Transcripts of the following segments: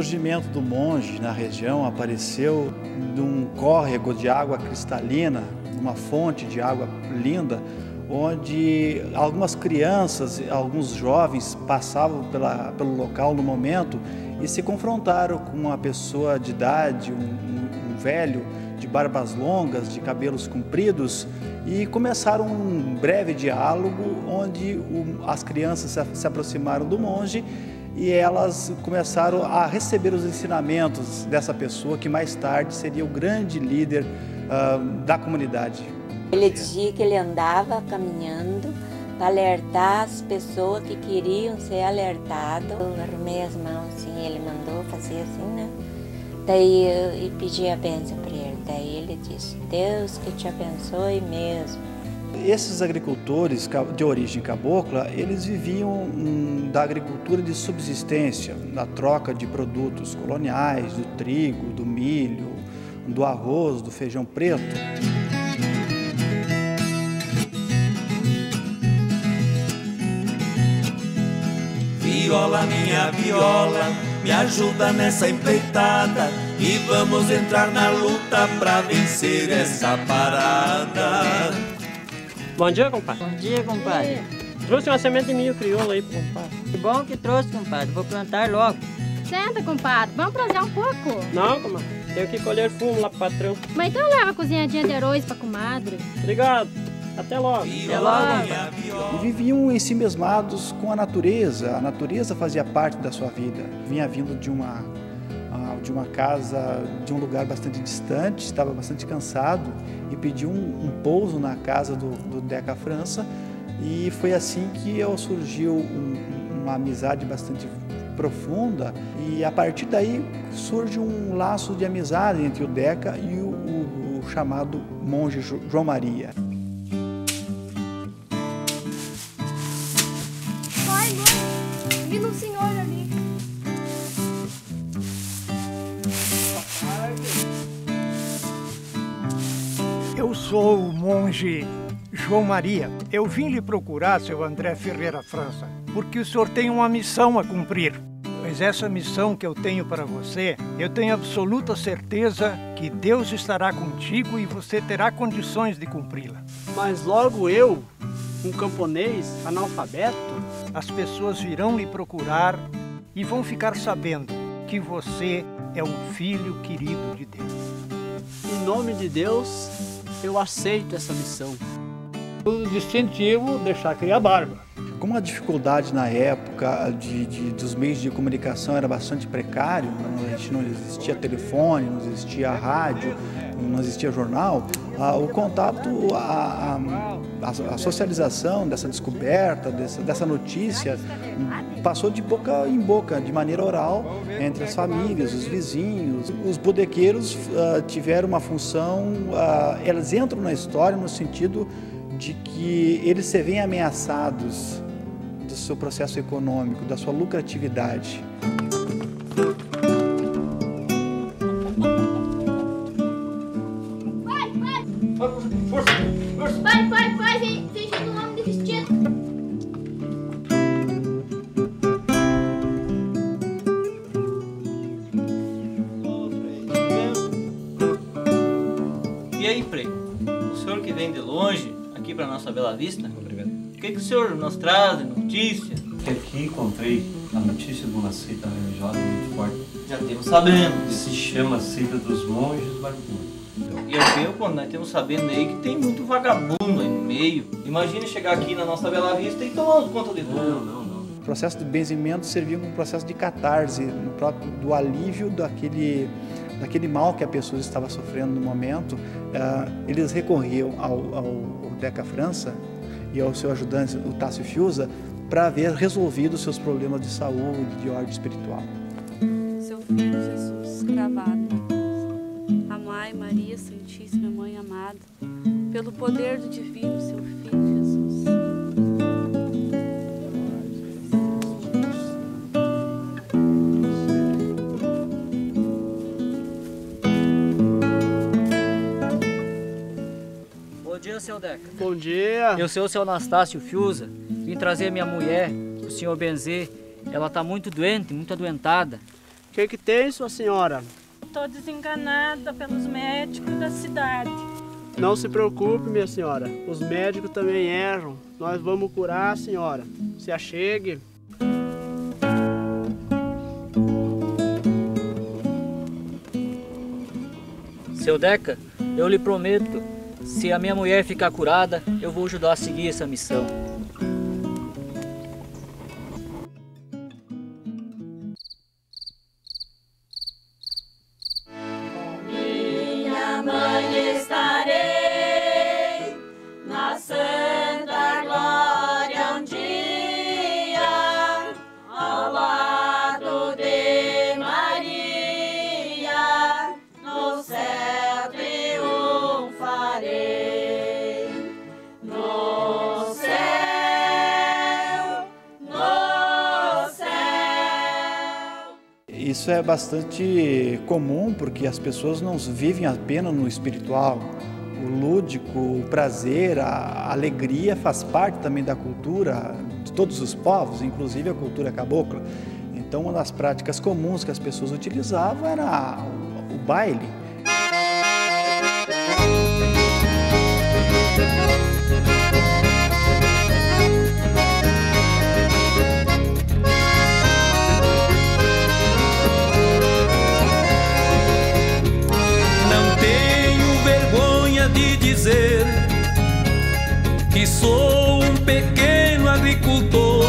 surgimento do monge na região apareceu de um córrego de água cristalina, uma fonte de água linda, onde algumas crianças, alguns jovens passavam pela, pelo local no momento e se confrontaram com uma pessoa de idade, um, um, um velho de barbas longas, de cabelos compridos, e começaram um breve diálogo onde o, as crianças se, se aproximaram do monge e elas começaram a receber os ensinamentos dessa pessoa que mais tarde seria o grande líder uh, da comunidade. Ele dizia que ele andava caminhando para alertar as pessoas que queriam ser alertadas. Eu arrumei as mãos assim, ele mandou fazer assim, né? Daí eu, pedi a bênção para ele. Daí ele disse: Deus que te abençoe mesmo. Esses agricultores de origem cabocla, eles viviam hum, da agricultura de subsistência, da troca de produtos coloniais, do trigo, do milho, do arroz, do feijão preto. Viola, minha viola, me ajuda nessa empreitada e vamos entrar na luta pra vencer essa parada. Bom dia, compadre. Bom dia, compadre. Trouxe uma semente de milho crioula aí pro compadre. Que bom que trouxe, compadre. Vou plantar logo. Senta, compadre. Vamos prosear um pouco? Não, comadre. Tenho que colher fumo lá pro patrão. Mas então leva a cozinhadinha de arroz pra comadre. Obrigado. Até logo. Até logo. E viviam em si mesmados com a natureza. A natureza fazia parte da sua vida. Vinha vindo de uma de uma casa, de um lugar bastante distante, estava bastante cansado e pediu um, um pouso na casa do, do, Deca França e foi assim que eu surgiu um, uma amizade bastante profunda e a partir daí surge um laço de amizade entre o Deca e o, o, o chamado monge João Maria. Pai, mãe, vi um senhor ali. Sou o monge João Maria. Eu vim lhe procurar, seu André Ferreira França, porque o senhor tem uma missão a cumprir. Mas essa missão que eu tenho para você, eu tenho absoluta certeza que Deus estará contigo e você terá condições de cumpri-la. Mas logo eu, um camponês analfabeto, as pessoas virão lhe procurar e vão ficar sabendo que você é um filho querido de Deus. Em nome de Deus, eu aceito essa missão. O distintivo deixar criar barba. Como a dificuldade na época de, de, dos meios de comunicação era bastante precário, a gente não existia telefone, não existia rádio, não existia jornal, o contato, a, a, a, socialização dessa descoberta, dessa, dessa notícia, passou de boca em boca, de maneira oral, entre as famílias, os vizinhos. Os bodequeiros uh, tiveram uma função, eles entram na história no sentido de que eles se veem ameaçados do seu processo econômico, da sua lucratividade. Nossa Bela Vista? Obrigado. O que, que o senhor nos traz de notícia? Aqui encontrei a notícia de uma seita religiosa muito forte. Já temos sabendo. Que se chama Seita dos Monges Barbudos. E eu vejo quando nós temos sabendo aí que tem muito vagabundo aí no meio. Imagine chegar aqui na nossa Bela Vista e tomar conta de tudo. Não, não, não. O processo de benzimento servia como um processo de catarse, no próprio, do alívio daquele, daquele mal que a pessoa estava sofrendo no momento. Uh, eles recorriam ao, ao, Deca França e ao seu ajudante, o Tássio Fiuza, para ver resolvido seus problemas de saúde, de ordem espiritual. Seu filho Jesus, cravado. Amai Maria Santíssima, Mãe amada, pelo poder do divino seu filho dia, seu Deca. Bom dia. Eu sou o seu Anastácio Fiuza. Vim trazer minha mulher, o senhor Benzer. Ela está muito doente, muito adoentada. O que, que tem, sua senhora? Estou desenganada pelos médicos da cidade. Não se preocupe, minha senhora. Os médicos também erram. Nós vamos curar a senhora. Se achegue. Seu Deca, eu lhe prometo, se a minha mulher ficar curada, eu vou ajudar a seguir essa missão. Isso é bastante comum porque as pessoas não vivem apenas no espiritual. O lúdico, o prazer, a alegria faz parte também da cultura de todos os povos, inclusive a cultura cabocla. Então, uma das práticas comuns que as pessoas utilizavam era o baile. Dizer que sou um pequeno agricultor.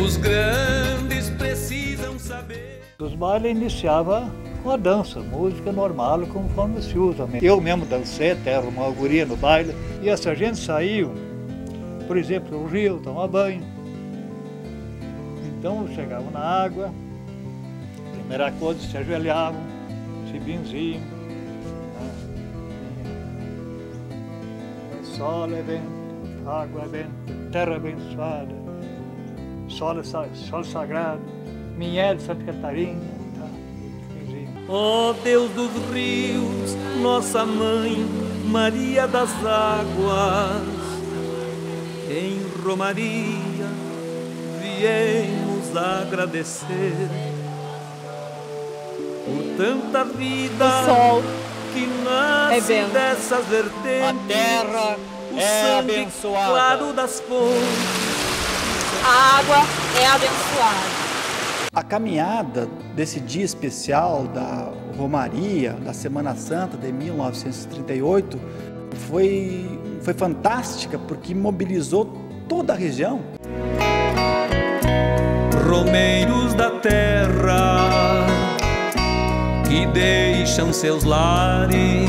Os grandes precisam saber. Os bailes iniciava com a dança, música normal, conforme se usa. Eu mesmo dancei até uma guria no baile. E essa gente saiu, por exemplo, no rio, tomar banho. Então chegavam na água, primeira coisa, se ajoelhavam, se benziam. né? Sol é vento, água é vento, terra abençoada, sol, é sol sagrado, Minhé de Santa Catarina. Tá? Ó Deus dos rios, nossa mãe, Maria das águas, em Romaria viemos agradecer por tanta vida O sol que nasce é dessas vertentes. A terra o é sangue abençoada. claro das fontes. A água é abençoada. A caminhada desse dia especial da Romaria, da Semana Santa de 1938, foi, foi fantástica porque mobilizou toda a região. Romeiros da terra que deixam seus lares,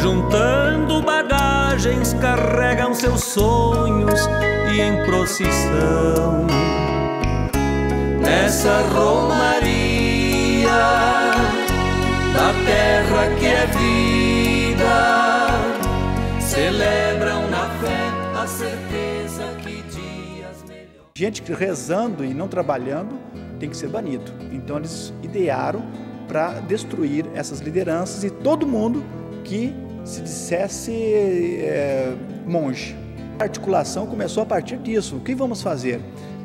juntando bagagens, carregam seus sonhos e em procissão. Nessa romaria da terra que é vida, celebram na fé a certeza que dias melhores. Gente rezando e não trabalhando tem que ser banido. Então eles idearam para destruir essas lideranças e todo mundo que se dissesse é, monge. A articulação começou a partir disso. O que vamos fazer?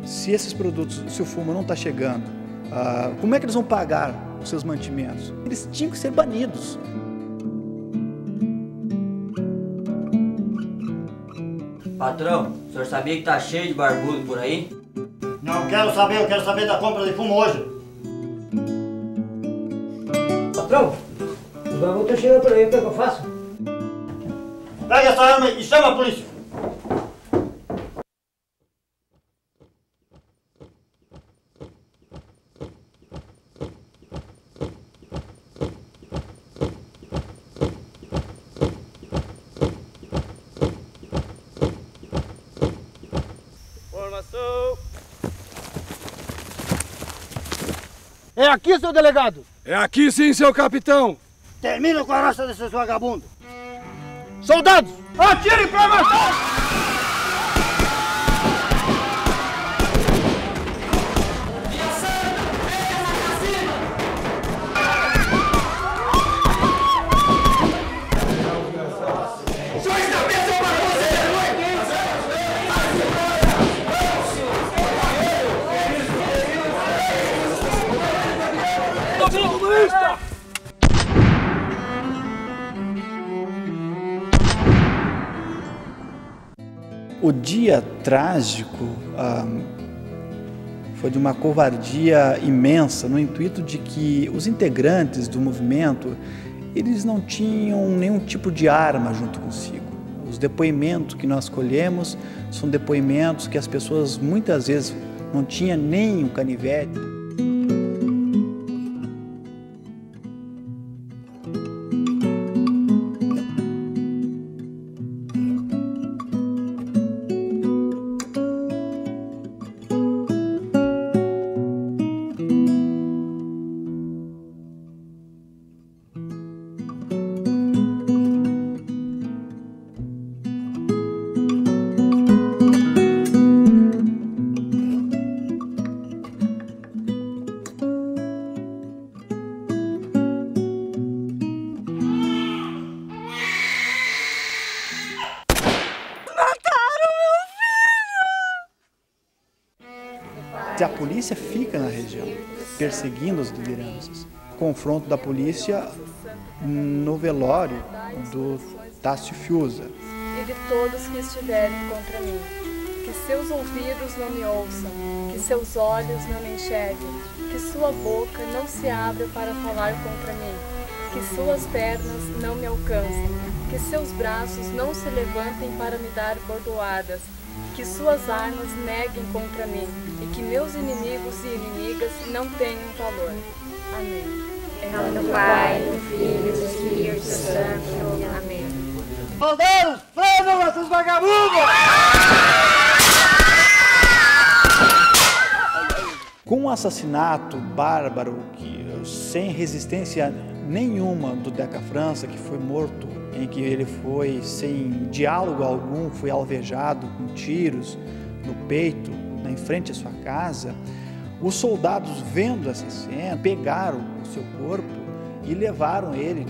Se esses produtos, se o fumo não está chegando, ah, como é que eles vão pagar os seus mantimentos? Eles tinham que ser banidos. Patrão, o senhor sabia que tá cheio de barbudo por aí? Não quero saber, eu quero saber da compra de fumo hoje. Patrão, os barbudos estão chegando por aí, o que, é que eu faço? Pega essa arma e chama a polícia. Formação. É aqui, seu delegado! É aqui sim, seu capitão! Termina com a raça desses vagabundos. Soldados, atirem pra matar! O dia trágico ah, foi de uma covardia imensa, no intuito de que os integrantes do movimento eles não tinham nenhum tipo de arma junto consigo. Os depoimentos que nós colhemos são depoimentos que as pessoas muitas vezes não tinham nem um canivete. Polícia fica na região, perseguindo as lideranças. Confronto da polícia no velório do Tássio Fiuza. E de todos que estiverem contra mim. Que seus ouvidos não me ouçam, que seus olhos não me enxerguem, que sua boca não se abra para falar contra mim, que suas pernas não me alcancem, que seus braços não se levantem para me dar bordoadas, que suas armas neguem contra mim que meus inimigos e inimigas não tenham valor. Amém. Em nome do Pai, do Filho e do Espírito Santo. Amém. Soldados, prendam esses vagabundos! Com o assassinato bárbaro, que, sem resistência nenhuma do Deca França, que foi morto, em que ele foi sem diálogo algum, foi alvejado com tiros no peito, em frente à sua casa, os soldados, vendo essa cena, pegaram o seu corpo e levaram ele,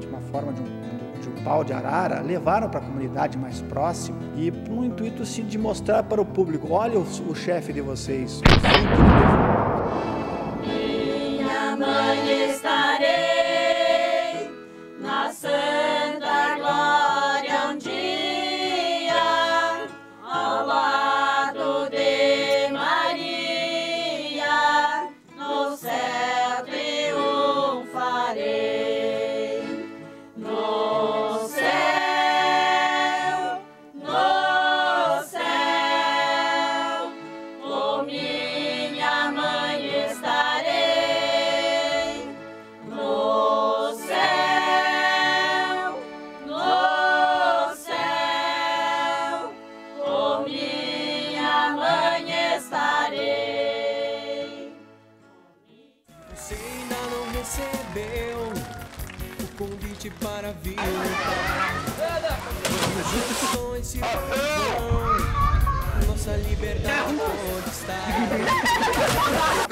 de uma forma de um, de um pau de arara, levaram para a comunidade mais próxima e no intuito assim, de mostrar para o público: olha o, o chefe de vocês, o fim que Juntos vão, nossa liberdade pode estar.